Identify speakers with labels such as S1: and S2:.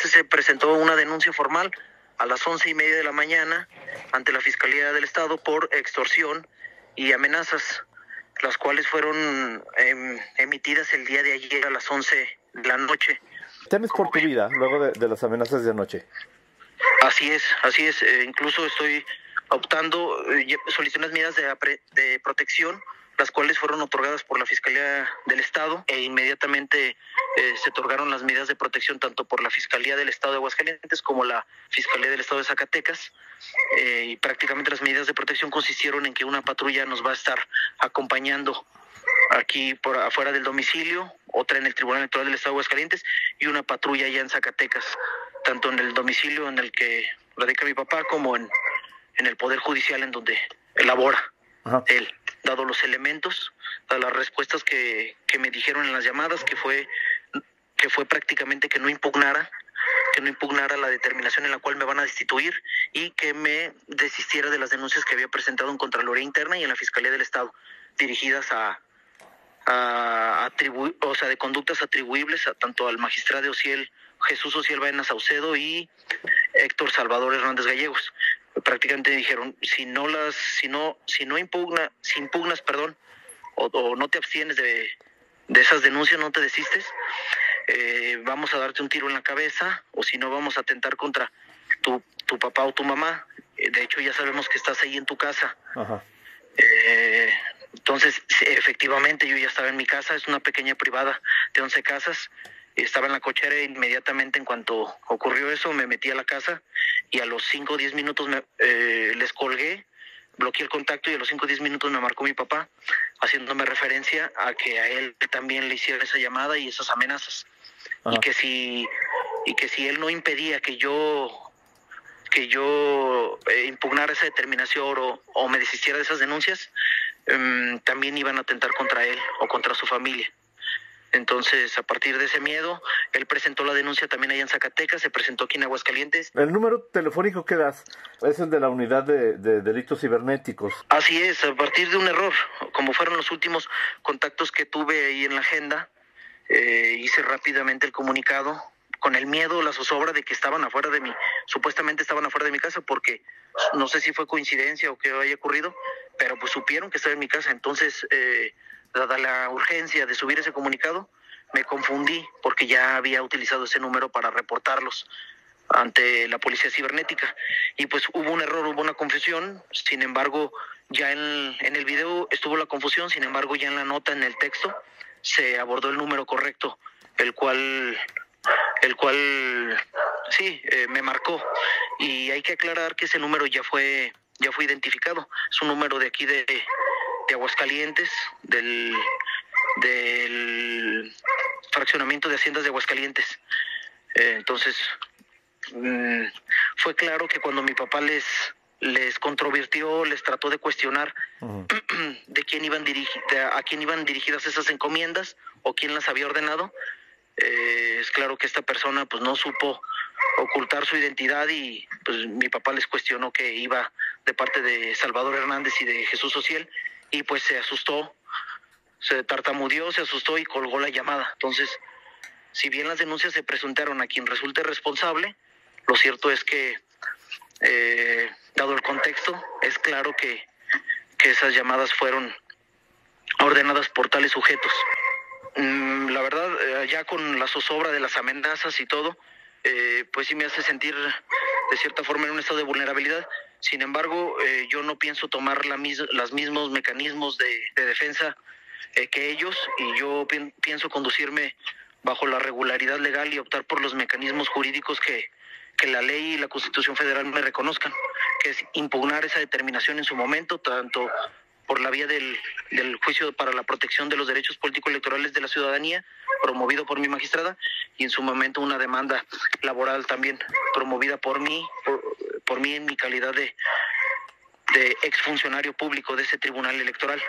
S1: tarde se presentó una denuncia formal a las once y media de la mañana ante la Fiscalía del Estado por extorsión y amenazas, las cuales fueron em, emitidas el día de ayer a las once de la noche.
S2: ¿Temes por tu vida luego de, las amenazas de anoche?
S1: Así es, así es. Eh, incluso estoy optando, eh, solicité unas medidas de, de protección las cuales fueron otorgadas por la Fiscalía del Estado e inmediatamente eh, se otorgaron las medidas de protección tanto por la Fiscalía del Estado de Aguascalientes como la Fiscalía del Estado de Zacatecas eh, y prácticamente las medidas de protección consistieron en que una patrulla nos va a estar acompañando aquí por afuera del domicilio, otra en el Tribunal Electoral del Estado de Aguascalientes y una patrulla allá en Zacatecas, tanto en el domicilio en el que radica mi papá como en, en el Poder Judicial en donde elabora él dado los elementos, a las respuestas que, que me dijeron en las llamadas, que fue, que fue prácticamente que no impugnara que no impugnara la determinación en la cual me van a destituir y que me desistiera de las denuncias que había presentado en Contraloría Interna y en la Fiscalía del Estado, dirigidas a, o sea, de conductas atribuibles a tanto al magistrado Ociel, Jesús Ociel Baena Saucedo y Héctor Salvador Hernández Gallegos. Prácticamente dijeron si no las si no si no impugna si impugnas perdón o, no te abstienes de, de, esas denuncias no te desistes eh, vamos a darte un tiro en la cabeza o si no vamos a atentar contra tu, tu papá o tu mamá. Eh, de hecho ya sabemos que estás ahí en tu casa. Eh, entonces efectivamente yo ya estaba en mi casa es una pequeña privada de 11 casas. Estaba en la cochera e inmediatamente en cuanto ocurrió eso me metí a la casa y a los 5 o 10 minutos me, eh, les colgué, bloqueé el contacto y a los 5 o 10 minutos me marcó mi papá haciéndome referencia a que a él también le hiciera esa llamada y esas amenazas y que si y que si él no impedía que yo que yo eh, impugnara esa determinación o, o, me desistiera de esas denuncias, em, también iban a atentar contra él o contra su familia. Entonces, a partir de ese miedo, él presentó la denuncia también allá en Zacatecas, se presentó aquí en Aguascalientes.
S2: ¿El número telefónico que das es el de la unidad de, delitos cibernéticos?
S1: Así es, a partir de un error, como fueron los últimos contactos que tuve ahí en la agenda, eh, hice rápidamente el comunicado con el miedo, la zozobra de que estaban afuera de mí, supuestamente estaban afuera de mi casa porque no sé si fue coincidencia o qué haya ocurrido, pero pues supieron que estaba en mi casa, entonces... Eh, dada la urgencia de subir ese comunicado, me confundí porque ya había utilizado ese número para reportarlos ante la policía cibernética. Y pues hubo un error, hubo una confusión, sin embargo ya en, en el video estuvo la confusión, sin embargo ya en la nota, en el texto, se abordó el número correcto, el cual, el cual, sí, eh, me marcó. Y hay que aclarar que ese número ya fue, ya fue identificado, es un número de aquí de, de Aguascalientes, del, del fraccionamiento de haciendas de Aguascalientes. Eh, entonces, mm, fue claro que cuando mi papá les les controvirtió, les trató de cuestionar de quién iban a quién iban dirigidas esas encomiendas o quién las había ordenado. Eh, es claro que esta persona pues no supo ocultar su identidad y pues mi papá les cuestionó que iba de parte de Salvador Hernández y de Jesús Ociel y pues se asustó, se tartamudeó, se asustó y colgó la llamada. Entonces, si bien las denuncias se presuntaron a quien resulte responsable, lo cierto es que, eh, dado el contexto, es claro que, que esas llamadas fueron ordenadas por tales sujetos. Mm, la verdad, eh, ya con la zozobra de las amenazas y todo, eh, pues sí me hace sentir de cierta forma en un estado de vulnerabilidad. Sin embargo, eh, yo no pienso tomar la los mismos mecanismos de, defensa eh, que ellos y yo pienso conducirme bajo la regularidad legal y optar por los mecanismos jurídicos que, que la ley y la Constitución Federal me reconozcan, que es impugnar esa determinación en su momento, tanto por la vía del, del juicio para la protección de los derechos político-electorales de la ciudadanía, promovido por mi magistrada, y en su momento una demanda laboral también promovida por mí, por, por mí en mi calidad de, de exfuncionario público de ese tribunal electoral.